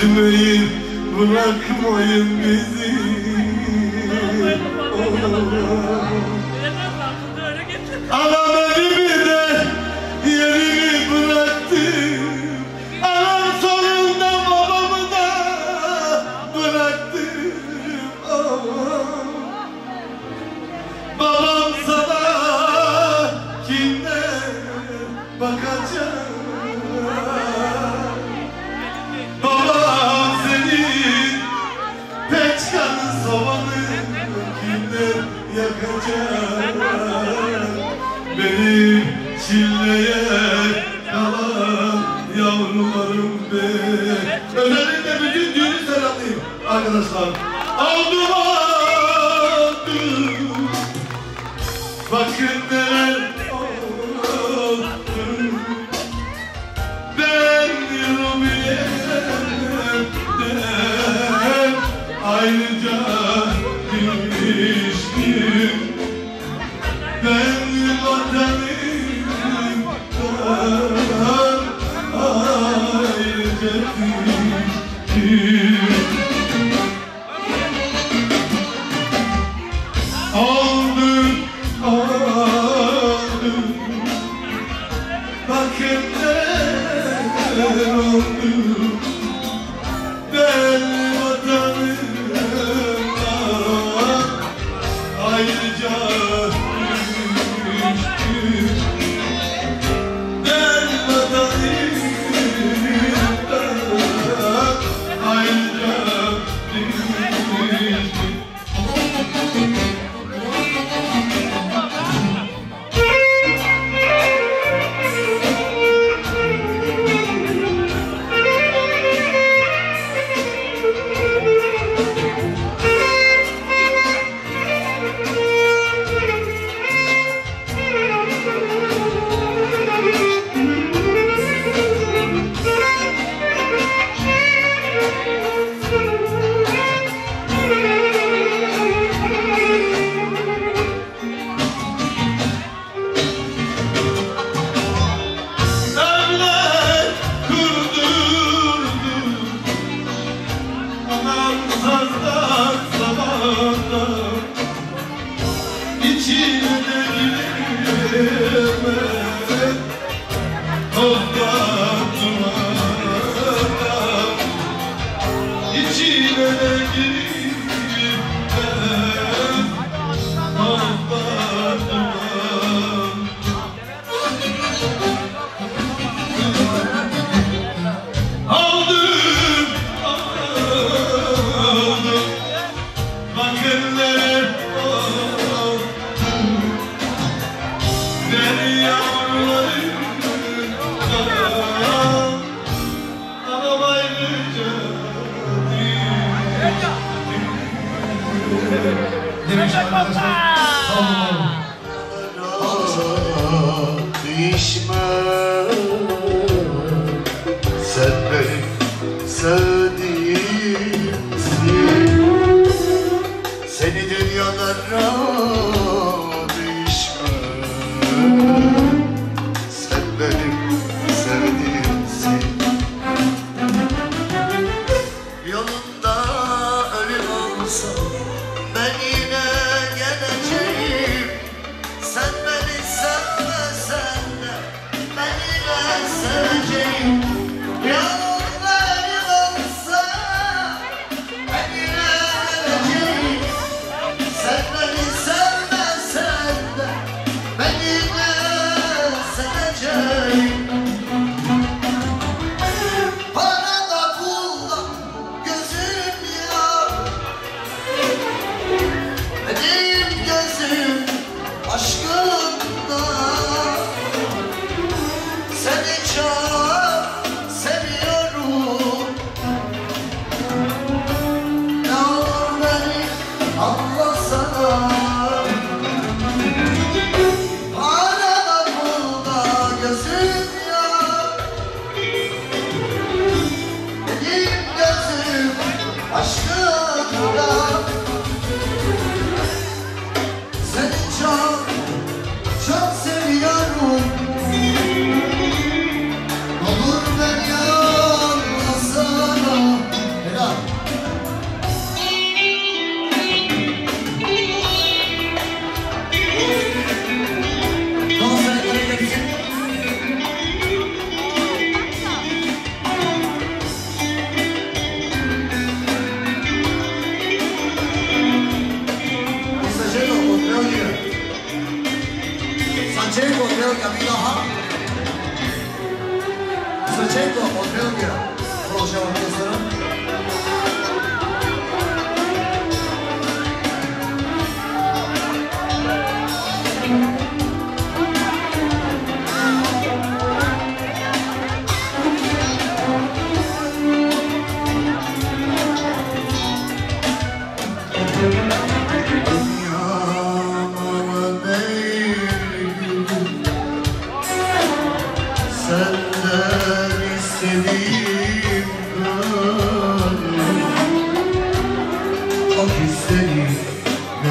Gitmeyin bırakmayın bizi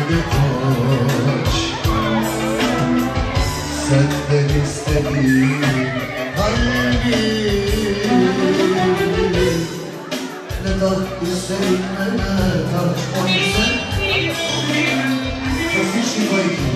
gibi koç Senden istediğim Ne tatlı seninle tartışmak sen Çok işin var ki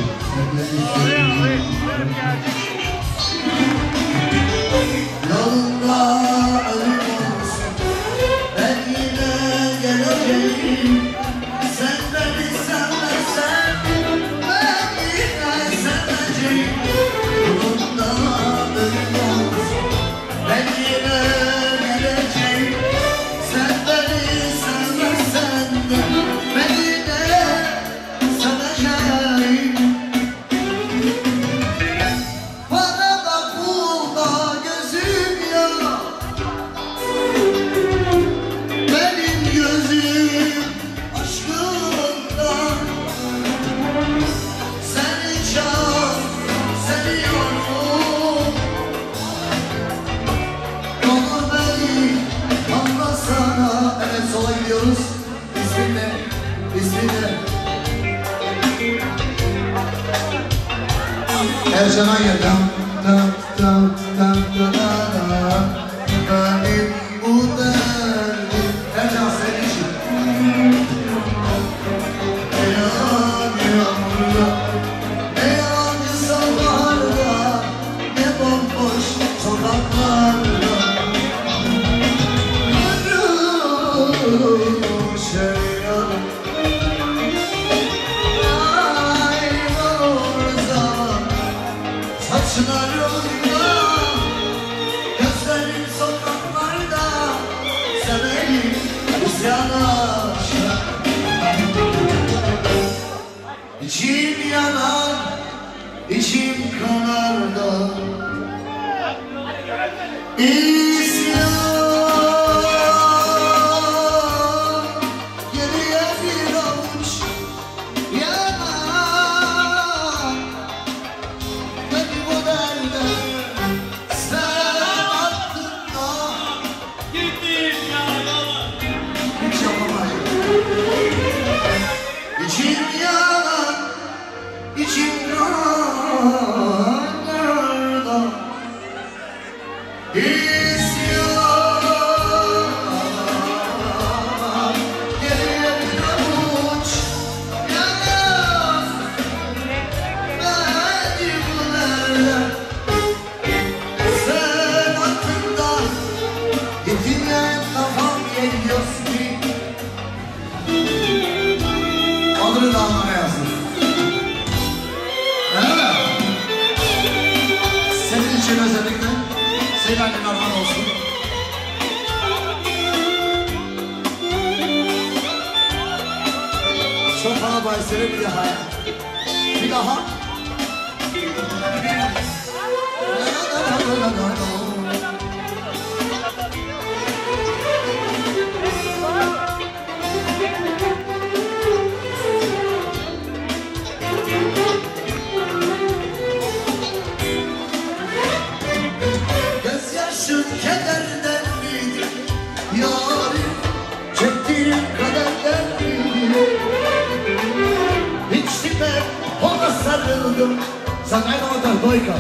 Goika.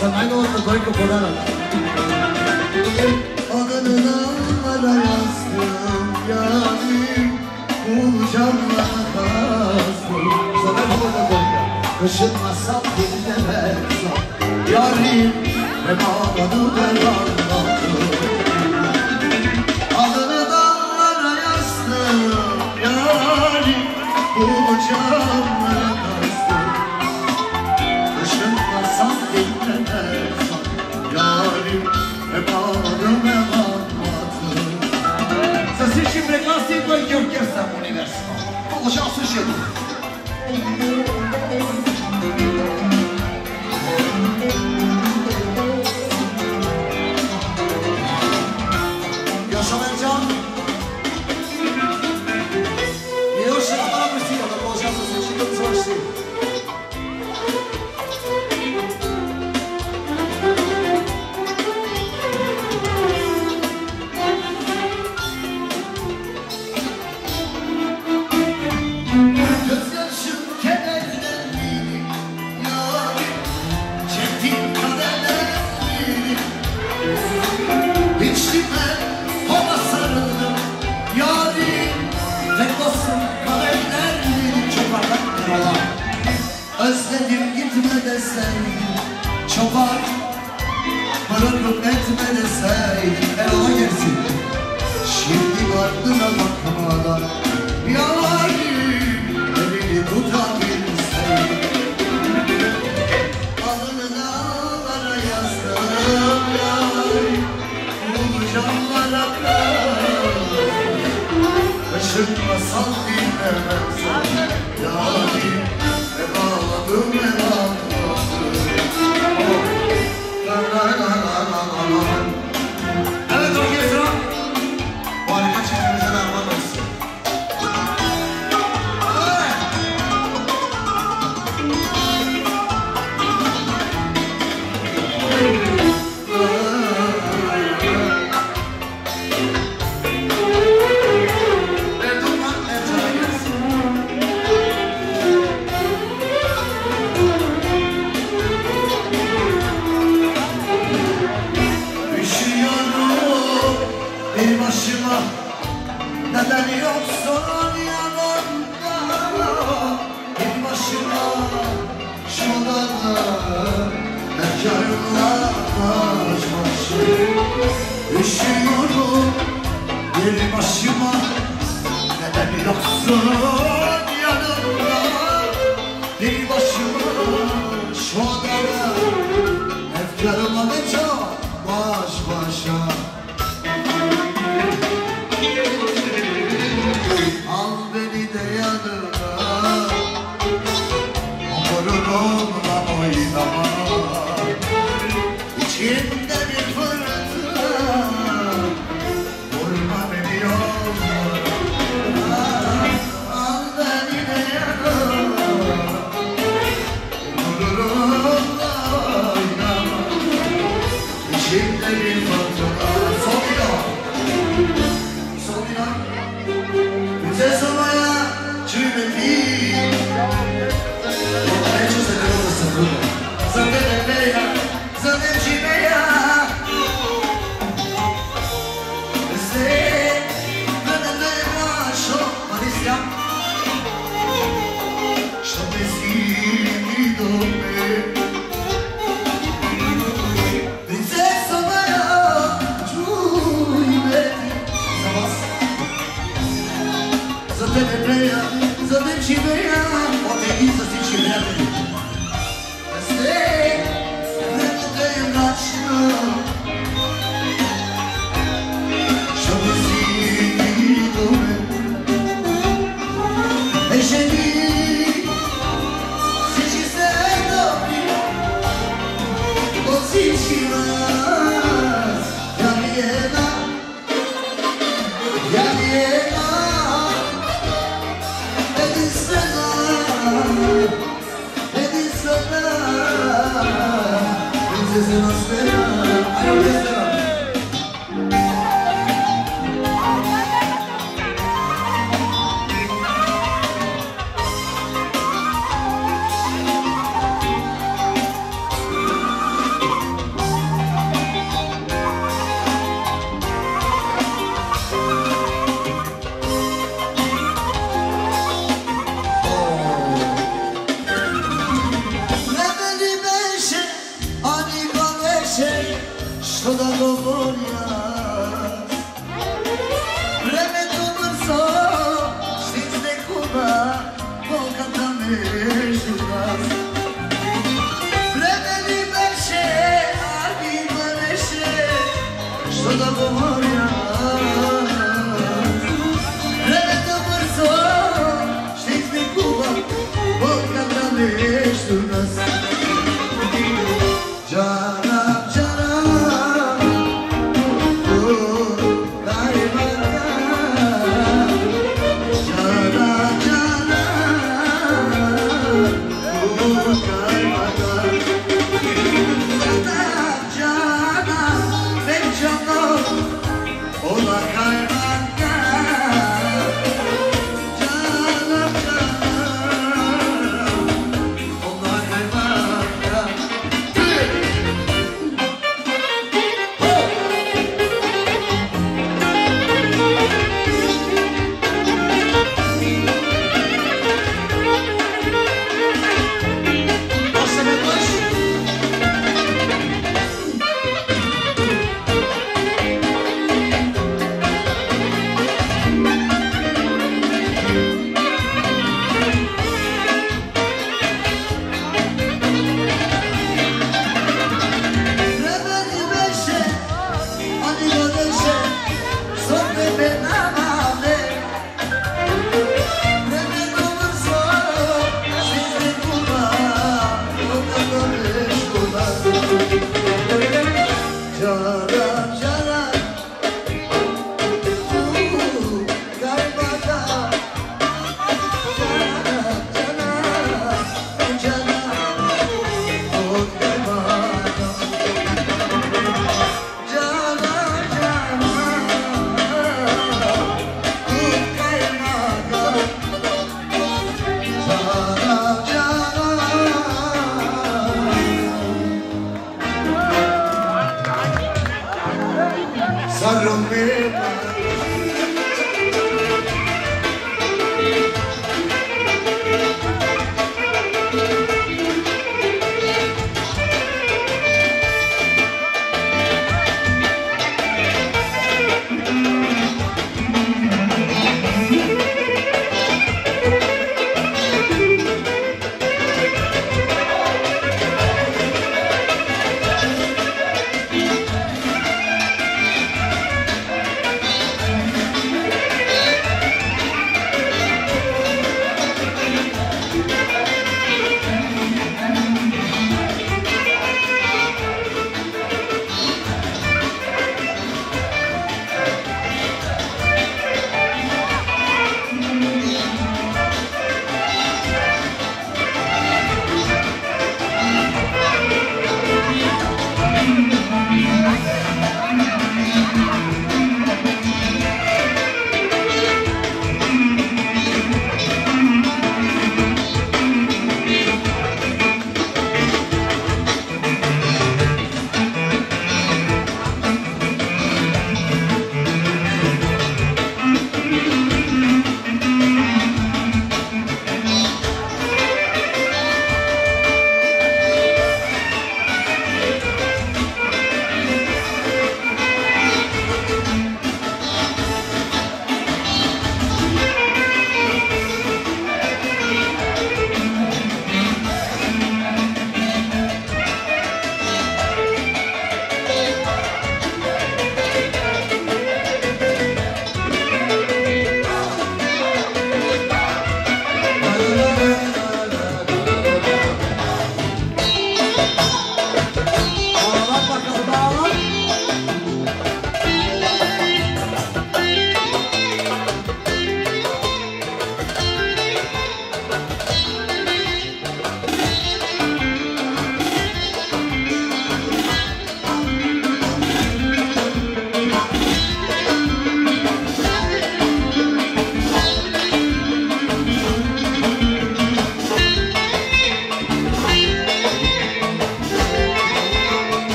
Sen aynı olsa Goika Bolara. Ağanın ağlara yazdım yarim. Bulacağımla kazdım. Sen aynı olsa Goika. Kışınmasam dinlemezsem. Yarim hem ağanı belanı.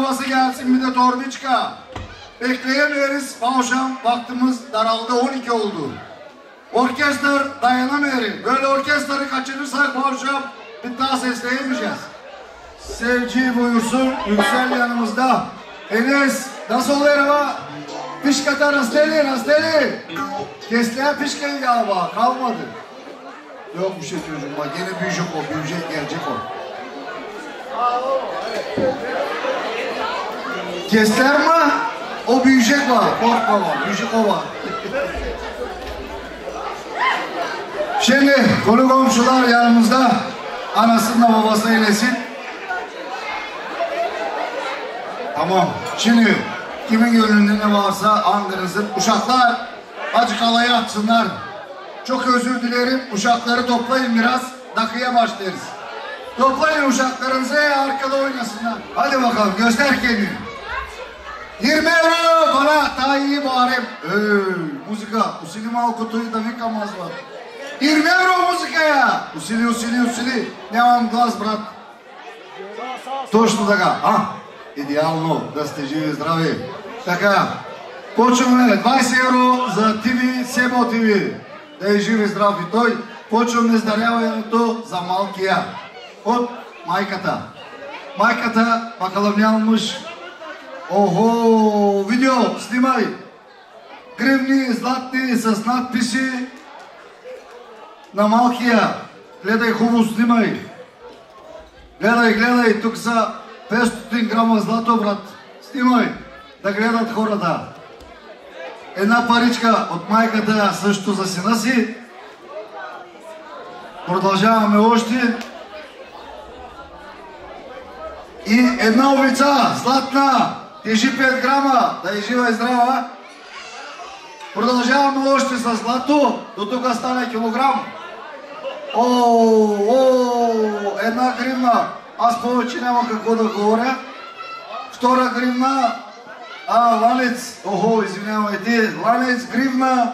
Babası gelsin bir de torbiçka. Bekleyemiyoruz. Akşam vaktimiz daraldı 12 oldu. Orkestr dayanamıyor. Böyle orkestrayı kaçırırsak bu akşam bir daha sesleyemeyeceğiz. Sevci buyursun. Yüksel yanımızda. Enes nasıl oluyor ama? Pişkata rasteli rasteli. Kesleyen pişkeli galiba kalmadı. Yok bir şey çocuğum bak yine büyüyecek o büyüyecek gelecek o. Kesler mi? O büyüyecek var. Korkma var. Büyüyecek o var. Şimdi konu komşular yanımızda. Anasıyla babası eylesin. Tamam. Şimdi kimin gönlünde ne varsa Ankara'sın. Uşaklar acık alaya atsınlar. Çok özür dilerim. Uşakları toplayın biraz. Dakıya başlarız. Toplayın uşaklarınızı arkada oynasınlar. Hadi bakalım göster kendini. 20 евро! Гола, тая и барем. Ей, музика, усили малкото и да викам аз, брат. 20 музика я! Усили, усили, усили. Нямам глас, брат. Точно така. А, идеално, да сте живи, здрави. Така, почваме 20 евро за ТВ Себо ТВ. Да е живи, здрав и той. Почваме с за малкия. От майката. Майката, бакалавнял мъж. Охо, видео, снимай. Гривни, златни, с надписи на малкия. Гледай хубаво, снимай. Гледай, гледай, тук са 500 грама злато, брат. Снимай, да гледат хората. Една паричка от майката също за сина си. Продължаваме още. И една овица, златна, тежи 5 грама, да е жива и здрава. Продължаваме още с злато, до тук стане килограм. О, о, една гривна. Аз повече няма какво да говоря. Втора гривна. А, ланец. Охо, извинявайте. Ланец, гривна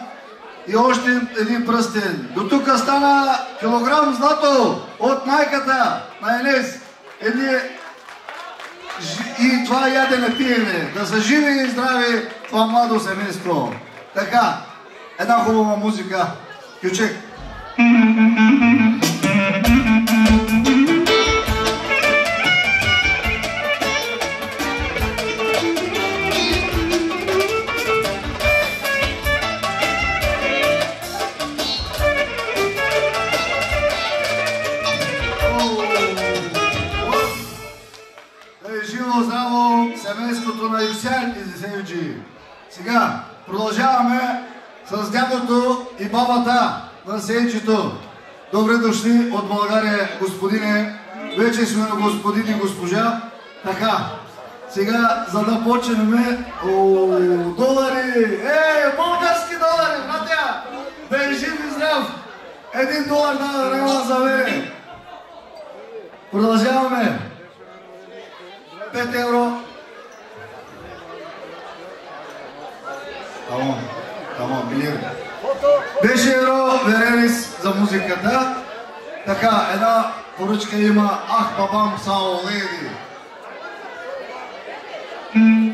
и още един пръстен. До тук стана килограм злато от майката на Енес. Едни и това ядене пиене. Да са живи и здрави това младо семейство. Така, една хубава музика. Кючек. Да Сега продължаваме с дядото и бабата на Сенчето. Добре дошли от България, господине. Вече сме на господин и госпожа. Така, сега, за да почнем, о, долари, е, български долари, братя, да е и здрав. Един долар да рела за мен. Продължаваме. 5 евро. Tamam, tamam biliyorum. 5 евро верелис за музиката. Така, една поръчка има Ах, бабам, сао, леди. Evet.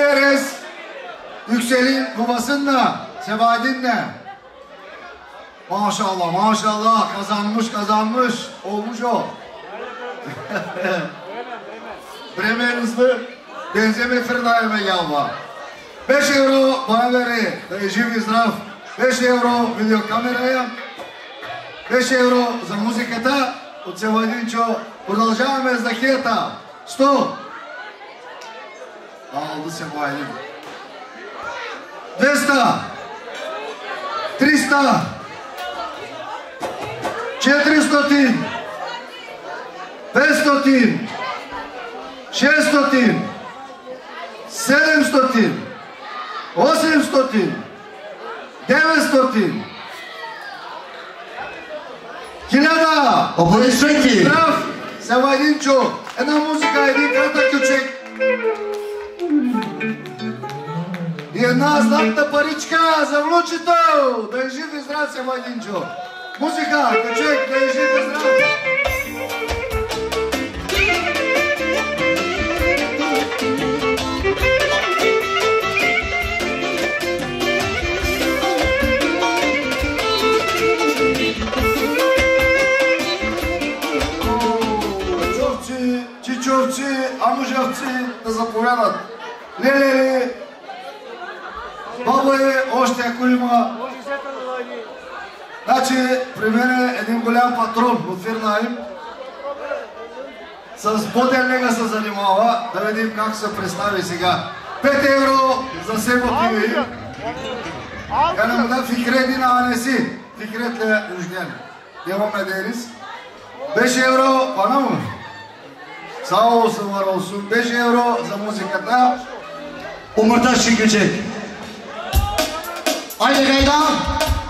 ederiz. Yüksel'in babasınla, Sebadin'le. Maşallah maşallah kazanmış kazanmış. Olmuş o. Bremen hızlı. Benzeme Fırnayeme yalva. 5 euro bana veri. Da je živ i zdrav. 5 euro video kameraya. 5 euro за музиката от Севадинчо. Продължаваме с дакета. 100. Aldı Sevadin. 200. 300. 400. 500. 600. 700. 800. 900. Хиляда. Опоришеки! Здрав! Севадинчо! Една музика, един кратък кючек. И една златна паричка за внучето! Да е жив и здрав, Севадинчо! Музика, кючек, да е жив и здрав! Чичовци, амужавци да заповядат. Леле, баба е, още ако има. Значи, при мен е един голям патрон от Фирнаим. С Боден Лега се занимава. Да видим как се представи сега. 5 евро за себе пиви. Yanımda Fikret'in annesi. Fikret'le Müjgan. Devam ederiz. 5 euro bana mı? Sağ olsun var olsun. 5 euro za muzikata. Umurtaş Şükürcek. Haydi Gaydan. 100.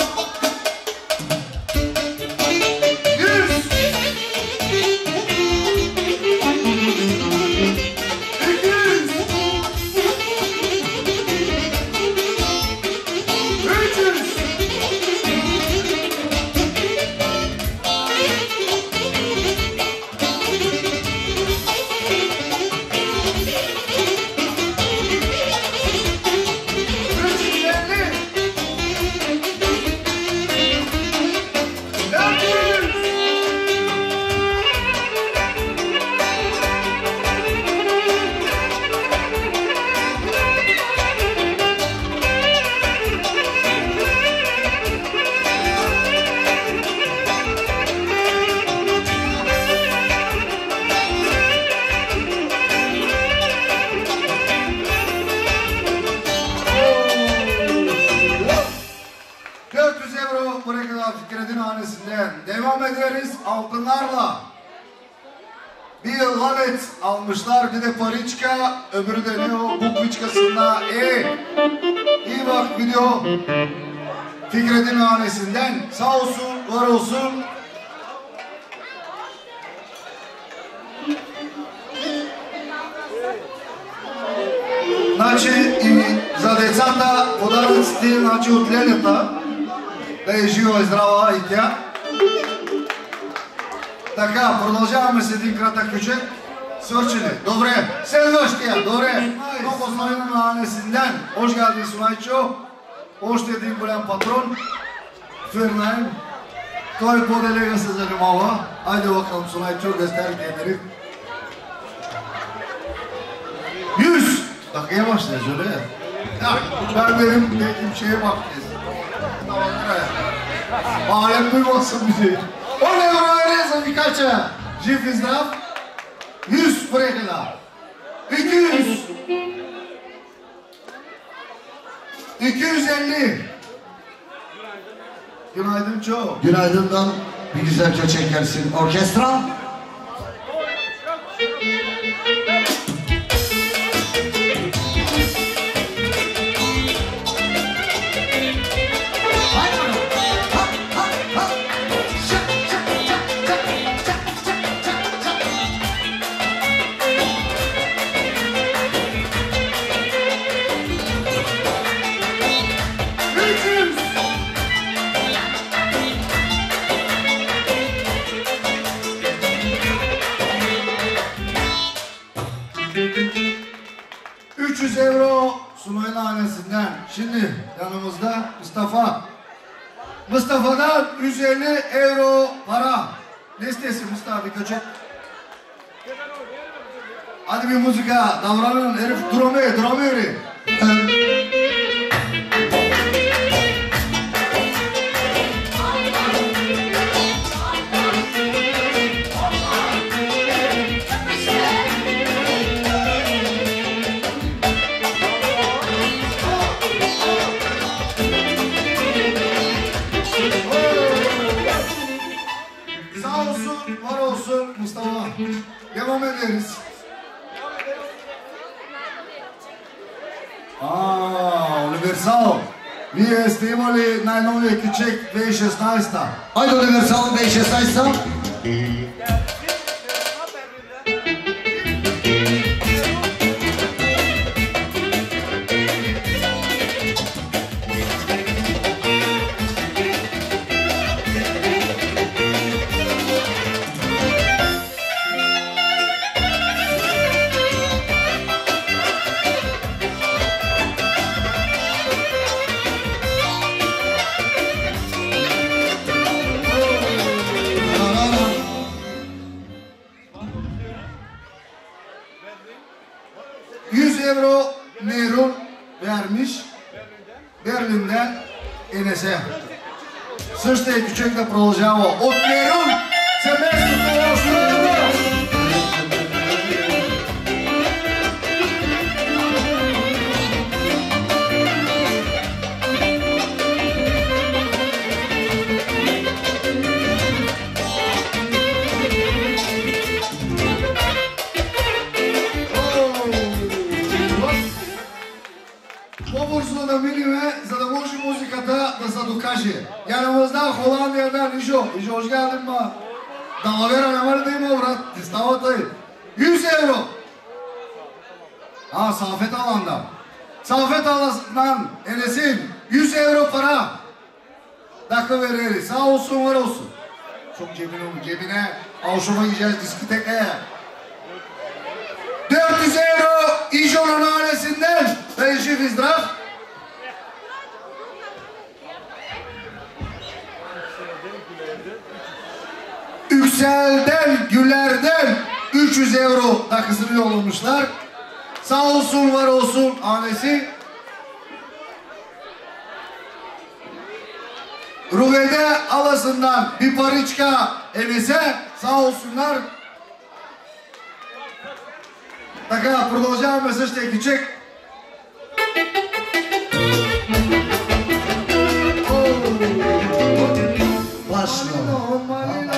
Fikret'in hanesinden. Sağ olsun, var olsun. Значи, и за децата подаръците значи, от Ленята, да е жива и здрава и тя. Така, продължаваме с един кратък бюджет. Свършили. Добре. Следващия. Добре. Много славим на Несинден. Още гади Сунайчо. Още един голям патрон. Фернайн. Той по-делега се занимава. Айде лъкам Сунайчо, гастер генерик. Yüz. Bak yavaş ne şöyle. Ya, ben benim benim şeye bak. Alem duymasın bizi. O ne öğrenirse birkaç ay. Jif izraf. Yüz buraya kadar. İki yüz. İki yüz elli. Günaydın çok. Günaydın'dan bir güzelce çekersin orkestra. Hanesinden. Şimdi yanımızda Mustafa. Mustafa'dan 150 euro para. Ne istesin Mustafa bir köçek? Hadi bir müzika davranın herif duramıyor duramıyor. devam ederiz. A, Universal, vi jeste imali najnoviji kiček 2016. Ajde Universal 2016. Berlin'den Enes'e. Същия кючек да продължава. От Нерун семейството По-бързо да минеме, за да може музиката да се докаже. Yanımızda Hollandiya'dan İjo. İjo hoş geldin ma. Dalavera ne var değil mi avrat? Distavatayı. 100 euro. Ha Safet Alan'dan. Safet Alan'dan Enes'in 100 euro para. Dakika veririz. Sağ olsun var olsun. Çok cebine cebine. Avşuma gideceğiz diskoteke. 400 euro İjo'nun ailesinden Reji Fizdraf. Yüksel'den, Güler'den 300 euro takısını yollamışlar. Sağ olsun, var olsun ailesi. Ruvede alasından bir pariçka Enes'e sağ olsunlar. Така, продължаваме същия кичек. Başla.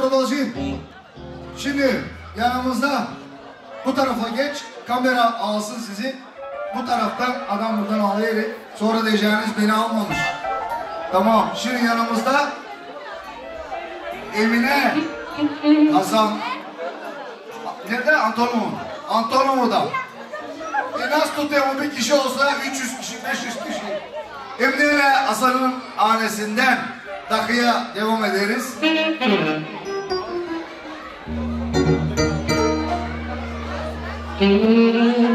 продолжим. Şimdi yanımızda bu tarafa geç. Kamera alsın sizi. Bu taraftan adam buradan ağlayarak sonra diyeceğiniz beni almamış. Tamam. Şimdi yanımızda Emine Hasan Nerede? Antonio? Antonovo. Antonovo'da. E nasıl tutuyor bir kişi olsa 300 kişi, 500 kişi. Emine ile Hasan'ın hanesinden takıya devam ederiz. Mm-hmm.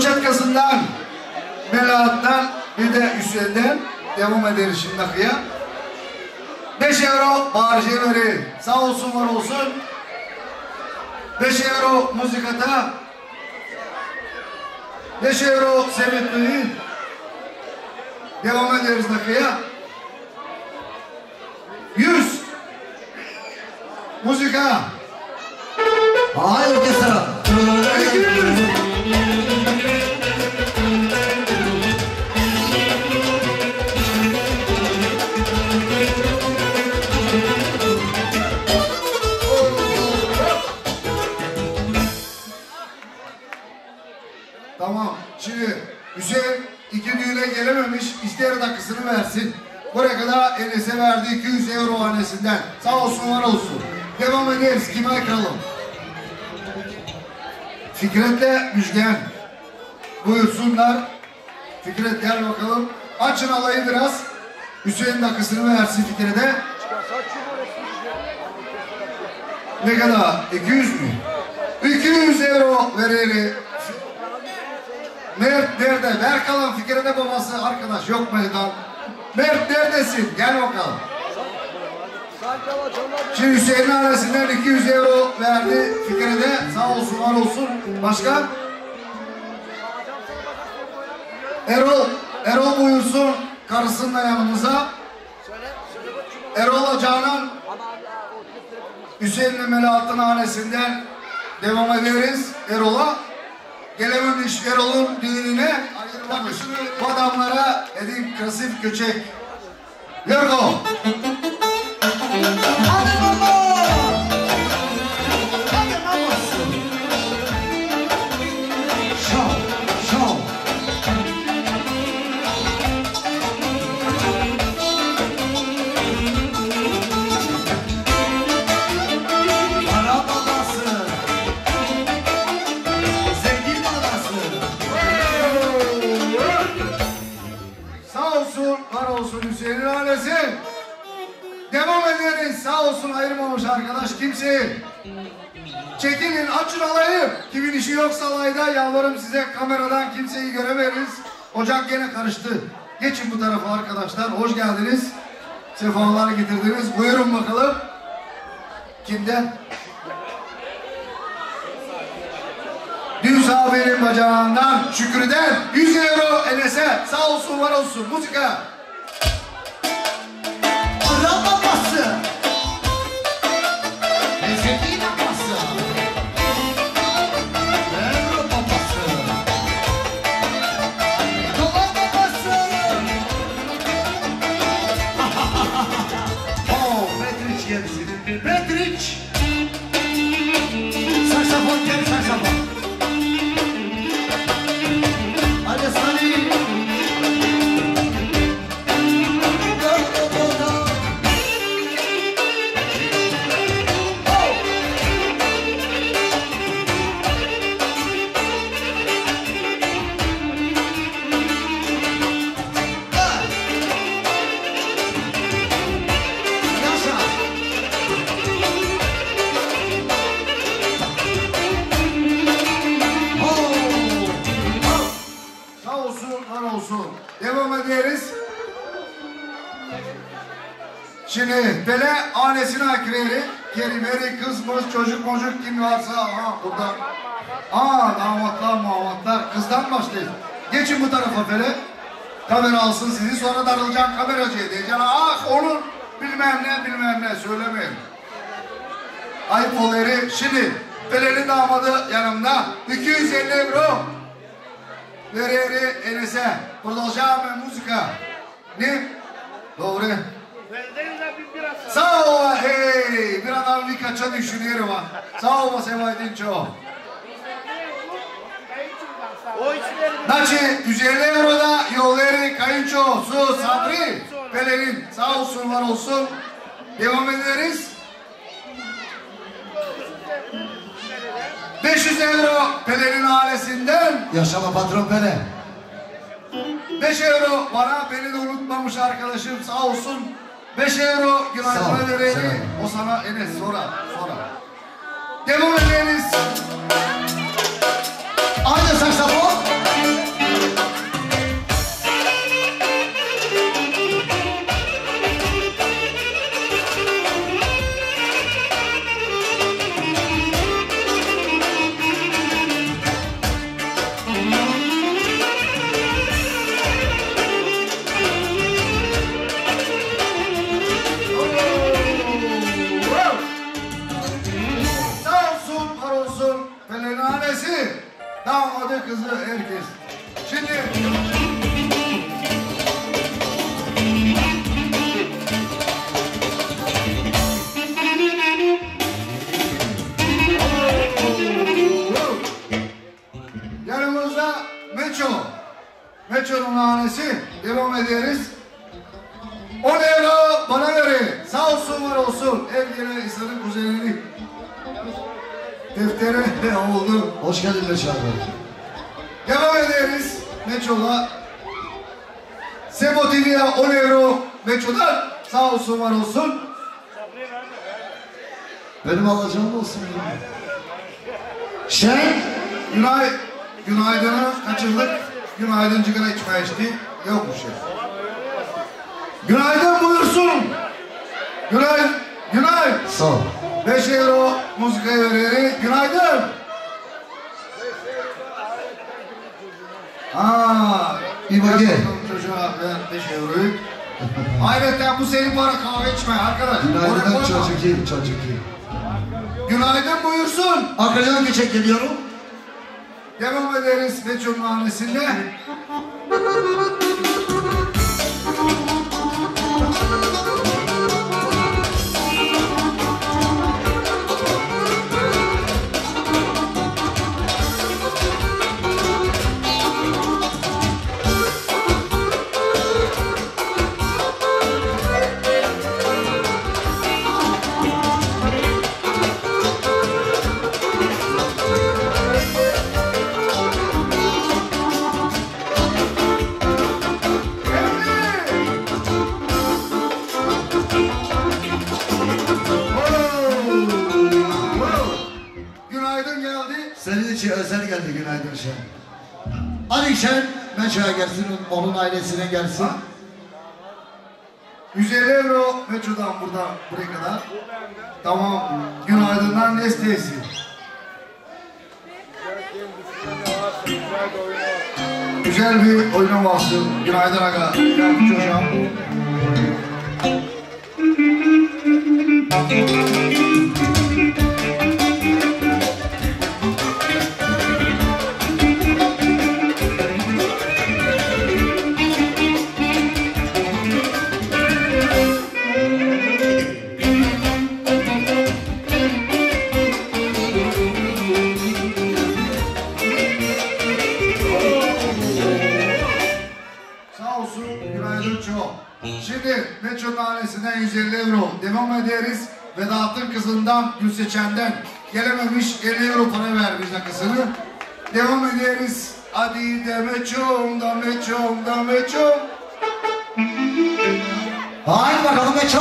Pırtovçatkasından, Melahat'tan bir de Hüseyin'den devam ederiz şimdi akıya. 5 euro bağırıcıya verir. Sağ olsun var olsun. 5 euro muzikata. 5 euro semetliği. Devam ederiz dakikaya. 100 Muzika. Hayır orkestra. 200 düğüne gelememiş. İster dakikasını versin. Buraya kadar Enes'e verdi 200 euro hanesinden. Sağ olsun var olsun. Devam ederiz. Kime kralım? Fikret'le Müjgan. Buyursunlar. Fikret gel bakalım. Açın alayı biraz. Hüseyin dakikasını versin Fikret'e. Ne kadar? 200 mü? 200 euro verir. Mert nerede? Ver kalan Fikret'e babası arkadaş yok meydan. Mert neredesin? Gel bakalım. Şimdi Hüseyin'in ailesinden 200 euro verdi Fikret'e. Sağ olsun var olsun. Başka? Erol. Erol buyursun. Karısının da yanımıza. Erol'a Canan. Hüseyin'le Melahat'ın hanesinden devam ederiz Erol'a. Gelememiş Erol'un düğününe bu adamlara Edip Kasif Köçek. Yorgo. Hadi Devam ederiz. Sağ olsun ayırmamış arkadaş kimseyi. Çekilin, açın alayı. Kimin işi yoksa alayda yalvarırım size kameradan kimseyi göremeyiz. Ocak gene karıştı. Geçin bu tarafa arkadaşlar. Hoş geldiniz. Sefalar getirdiniz. Buyurun bakalım. Kimden? Düz abinin bacağından Şükrü'den 100 euro Enes'e sağ olsun var olsun muzika. sonra darılacaksın kameracıya diyeceksin. Ah onun bilmem ne bilmem ne söylemeyin. Ayıp olayı. Şimdi Bele'nin damadı yanımda. 250 euro. Vereri Enes'e. Продолжаем muzika. Ne? Doğru. Sağ ol hey. Bir adam bir kaça düşünüyorum ha. Sağ ol Sevaydin Ço. Znači, 150 euroda yolları kayınço, su, sabri, pelerin. Sağ olsun, var olsun. Devam ederiz. 500 euro pelerin ailesinden Yaşama patron Pele. 5 euro bana beni de unutmamış arkadaşım sağ olsun. 5 euro sağ ol. O sana Enes sonra sonra. Devam ederiz. Kızı herkes. Şimdi Yanımızda Meço. Meço'nun hanesi. Devam ederiz. 10 euro bana verin. Sağ olsun var olsun. Her yere İsa'nın kuzenini. Deftere oldu. Hoş geldin Beşer Bey. Devam ederiz. Meço'la. Sebo TV'ye 10 euro. Meço'dan sağ olsun var olsun. Benim alacağım olsun. Şen. Günay, günaydını kaçırdık. Günaydın cigara içmeye içti. Yokmuş ya. Günaydın buyursun. Günay, Günay. Sağ ol. 5 euro müzikaya vereri. Günaydın. Aa, İyi bak, gel. Çocuğa ver 5 euroyu. Ayrıca bu senin para kahve içme arkadaş. Günaydın koyma. çocuk iyi, çocuk iyi. Günaydın buyursun. Arkadan geçek geliyorum. Devam ederiz Beço'nun hanesinde. İçin özel geldi günaydın Şen. Hadi Şen, Meşo'ya gelsin, onun ailesine gelsin. 150 euro Beço'dan burada buraya kadar. Tamam. Günaydınlar Nestesi. Güzel bir oyun olsun. Günaydın aga. Sağ 150 euro. Devam ederiz. Vedat'ın kızından Gülseçen'den gelememiş 50 euro para vermiş nakısını. Devam ederiz. Hadi de meçom da meçom da meçom. Haydi bakalım Meşo.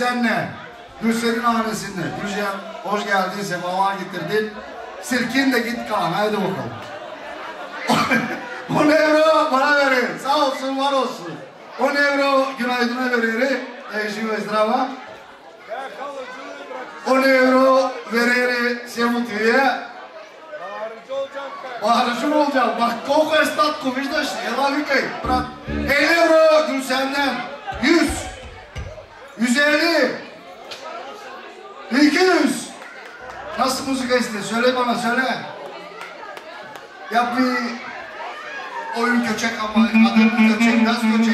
Gülşen'le. Gülşen'in hanesinde. Gülşen hoş geldin, sefalar getirdin. Sirkin de git Kaan, haydi bakalım. o Nevro bana verir. Sağ olsun, var olsun. O Nevro günaydına veriyor. Eşi ve zdrava. O Nevro veriyor Semuti'ye. Bağırıcı olacağım. Bak koku estat esnat kovuşdaş. Yalavikay. Euro Gülşen'den 100. 150 200 Nasıl müzik istiyor? Söyle bana söyle. Yap bir oyun köçek ama adam köçek, gaz köçek.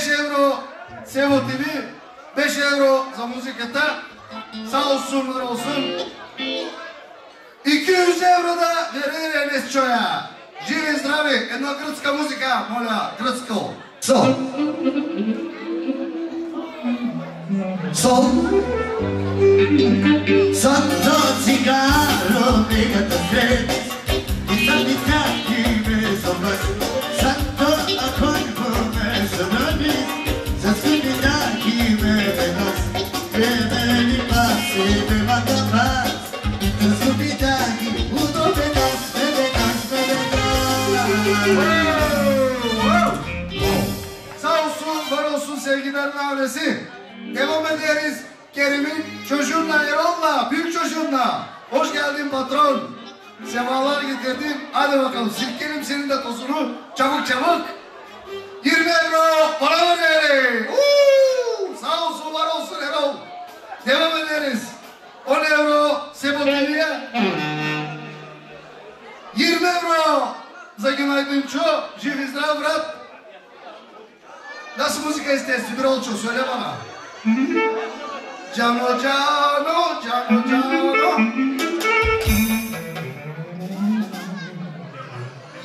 5 евро Сево ТВ, беше евро за музиката. Sağ olsun, var И 200 евро да верере не чоя. Живи здрави, една гръцка музика, моля, гръцко. Сол. Сол. Сото цигаро, тегата eylesin. Devam ederiz. Kerim'in çocuğunla Erol'la, büyük çocuğunla. Hoş geldin patron. Sefalar getirdim. Hadi bakalım silkelim senin de tozunu. Çabuk çabuk. 20 euro para verelim. Sağ olsun var olsun Erol. Devam ederiz. 10 euro Seboteli'ye. 20 euro. За Геннадий Дымчо, жив и. Nasıl müzik estesi bir olço söyle bana. Cano cano cano cano.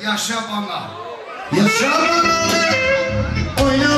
Yaşa bana. Yaşa bana. Oyna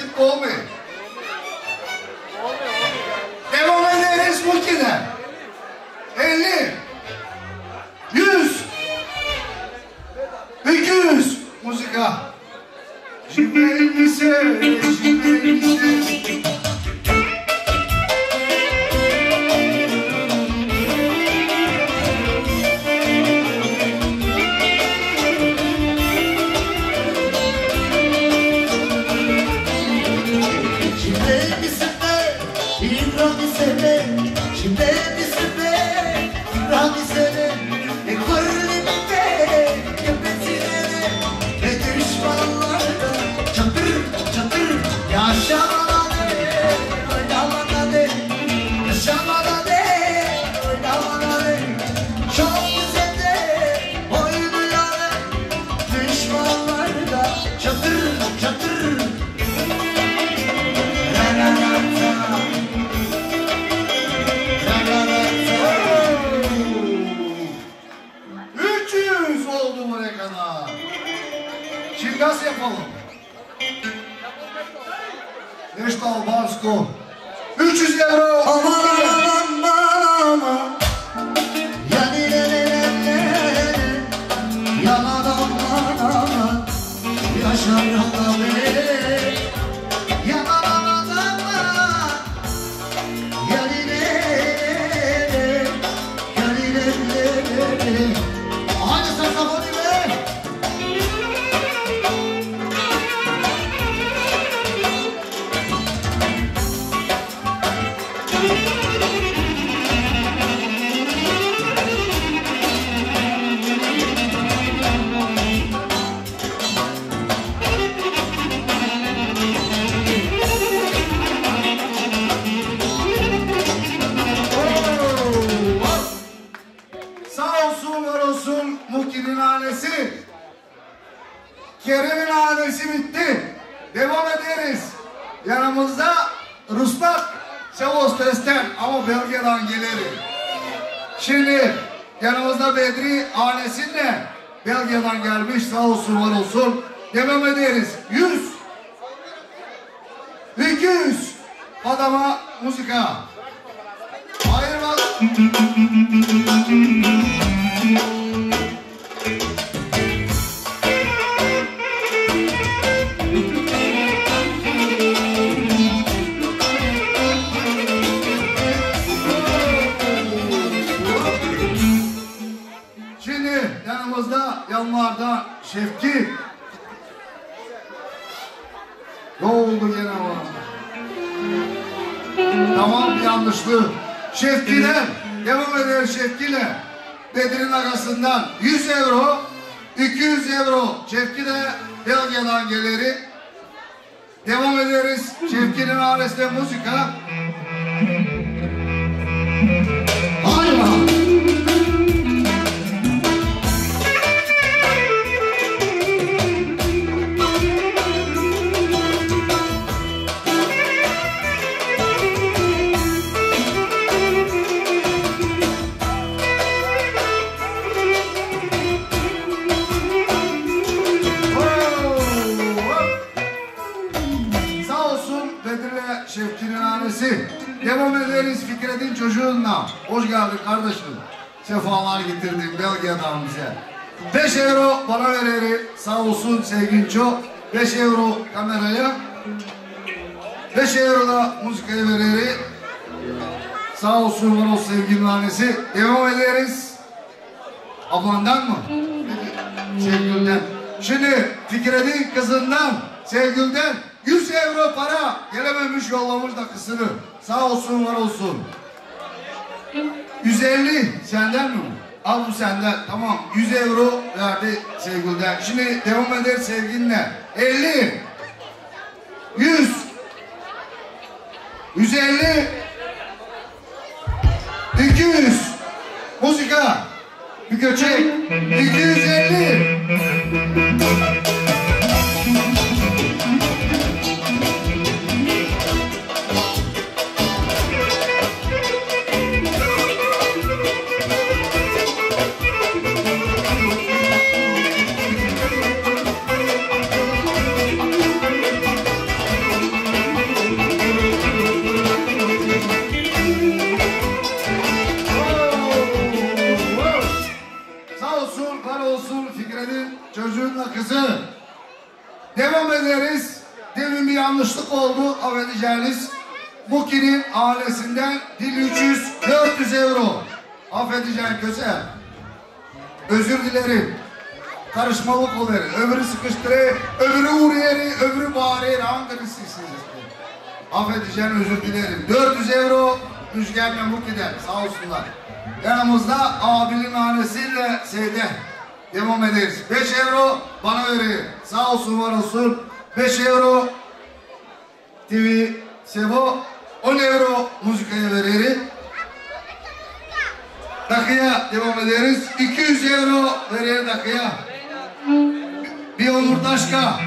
8 euro stipka olmuyor. Devam ederiz Muki'de. 50. 100. 200. Muzika. Şimdi elbise, şimdi elbise. 고맙고 Hoş geldin kardeşim. Sefalar getirdin Belgia'dan bize. 5 euro bana vereri sağ olsun Sevginço. 5 euro kameraya. 5 euro da müzikaya vereri. Sağ olsun var olsun sevginin annesi. Devam ederiz. Ablandan mı? Sevgilden. Şimdi Fikret'in kızından Sevgilden 100 euro para gelememiş yollamış da kızını. Sağ olsun var olsun. 150 senden mi? Al bu senden. Tamam. 100 euro verdi Sevgilden. Şimdi devam eder sevginle. 50 100 150 200 Muzika. Bir göçek 250 250 kızı. Devam ederiz. Demin bir yanlışlık oldu affedeceğiniz. Buki'nin ailesinden dil 300 400 euro. Affedeceğin köse. Özür dilerim. Karışmalık olur. Öbürü sıkıştırır, öbürü uğrayır, öbürü bağırır. Hangisiniz siz? Affedeceğim özür dilerim. 400 euro Müjgan'la Buki'den sağ olsunlar. Yanımızda abinin annesiyle Seyde. Devam ederiz. 5 euro bana veriyor. Sağ olsun var olsun. 5 euro TV Sebo 10 euro müzikaya verir. Dakikaya devam ederiz. 200 euro verir dakikaya. Bir Onur Taşka.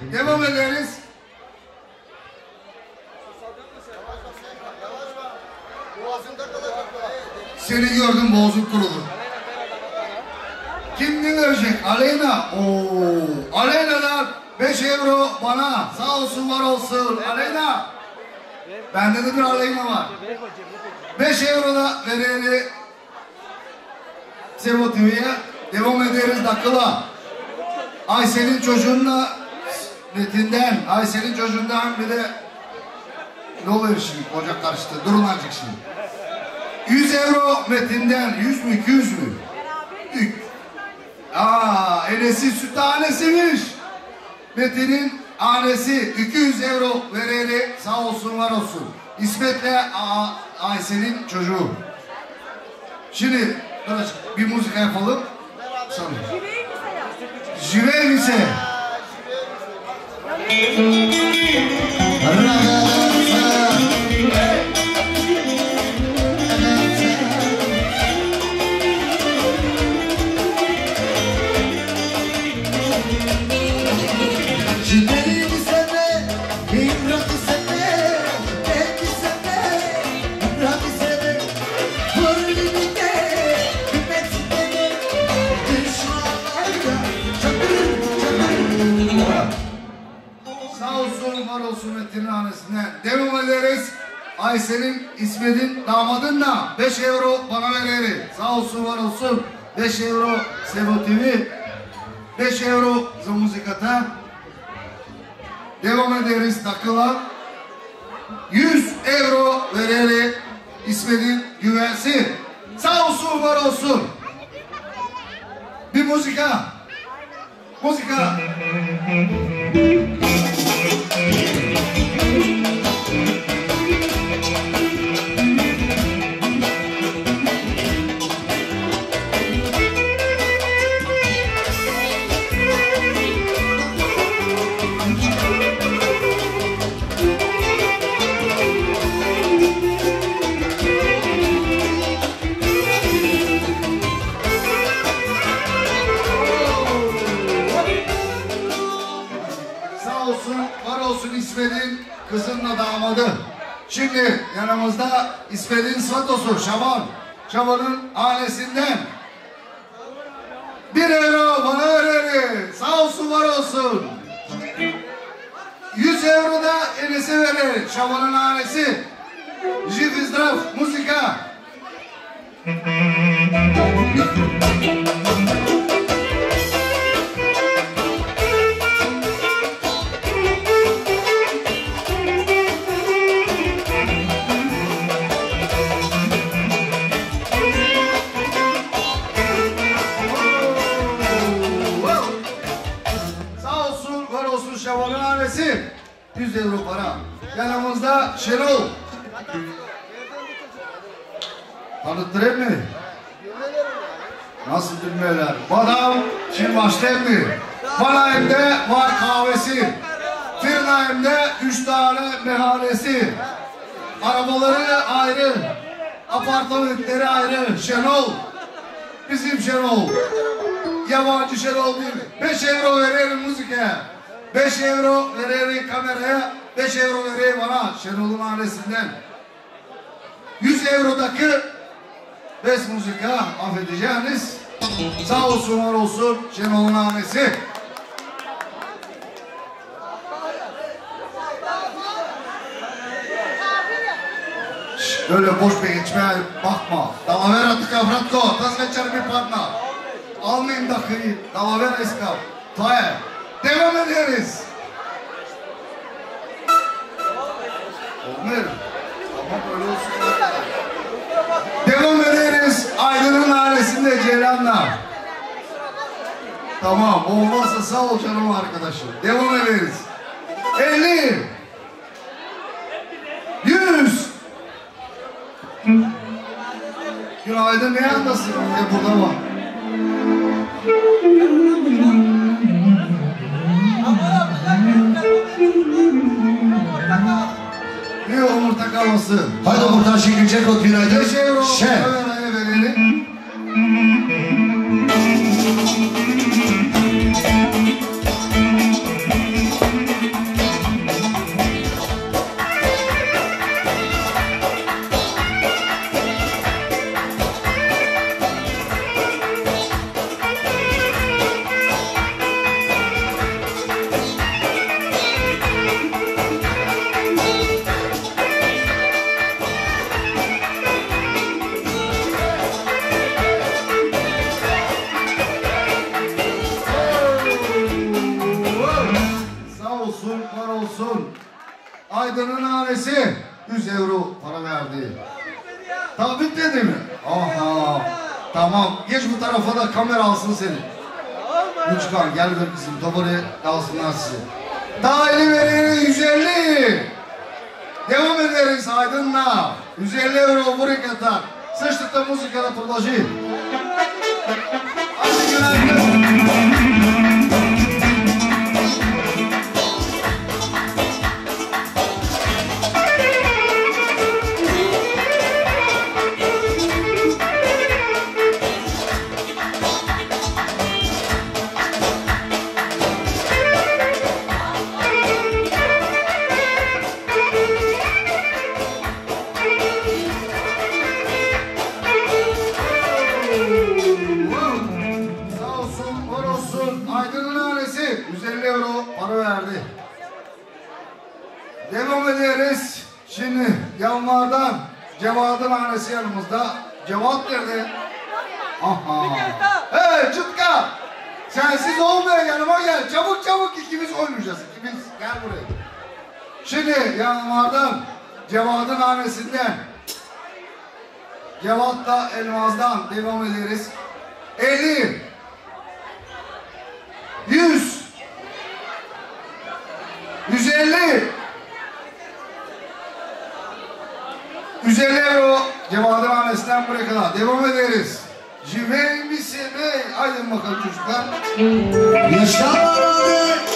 Devam ederiz. Seni gördüm boğazım kurudu. Kim ne? Aleyna. Oo. Aleyna'dan 5 euro bana. Sağ olsun var olsun. Aleyna. Bende de bir Aleyna var. 5 euro da vereli Sevo TV'ye devam ederiz dakika. Aysel'in çocuğunla Metin'den, Aysel'in çocuğundan bir de ne oluyor şimdi? Koca karıştı. Durun azıcık şimdi. 100 euro Metin'den. 100 mü? 200 mü? Ük. Aa, Enes'in süt tanesiymiş. Metin'in annesi 200 euro vereli sağ olsun var olsun. İsmet'le Aysel'in çocuğu. Şimdi bir müzik yapalım. Sonra. Jüve ise. Música Aysel'in İsmet'in damadınla 5 euro bana vereri. Sağ olsun var olsun. 5 euro Sebo TV. 5 euro za muzikata. Devam ederiz takıla. 100 euro vereri İsmet'in güvensi. Sağ olsun var olsun. Bir muzika. Muzika. Sağ kızınla damadı. Şimdi yanımızda İsmet'in svatosu Şaban. Şaban'ın ailesinden. Bir euro bana verir. Sağ olsun, var olsun. 100 euro da Enes'e verir. Şaban'ın ailesi. Živ i zdrav. Sağ 100 euro para. Yanımızda Şenol. Tanıttırayım mı? Nasıl bilmeler? Badam, başlayayım mı? Banayim'de var kahvesi. Firnayim'de üç tane mehanesi. Arabaları ayrı. Apartmanları ayrı. Şenol. Bizim Şenol. Yabancı Şenol değil. 5 euro veririm müzikaya. 5 euro veririm kameraya. 5 euro veririm bana Şenol'un ailesinden. 100 eurodaki Bes müzika affedeceğiniz. Sağ olsun var olsun Şenol'un ailesi. Şş, Öyle boş bir geçmeye bakma. Dalavera tıka fratko, tas geçer bir parna. Almayın dakikayı, dalavera iska. Taye. Devam ederiz. Olmuyor. Tamam öyle olsun. Devam ederiz. Aydın'ın ailesinde Ceylan'la. Tamam olmazsa sağ ol canım arkadaşım. Devam ederiz. 50 100 Günaydın ne yandasın? E burada var. Kavası? Haydi buradan şekilcek ot günaydın. 5 euro Şen. Daha 50 veririz 150. Devam ederiz Aydın'la. 150 euro bu rekata. Същата музика на продължи. Nerede? Aha. Hey Çıtka. Sensiz olmuyor yanıma gel. Çabuk çabuk ikimiz oynayacağız. İkimiz gel buraya. Şimdi yanlardan Cevat'ın annesinden Cevat'la Elmaz'dan devam ederiz. 50 100 150 150 euro Cevat'ın annesinden buraya kadar. Devam ederiz. Cimey mi sevey? Haydi bakalım çocuklar. Yaşa bana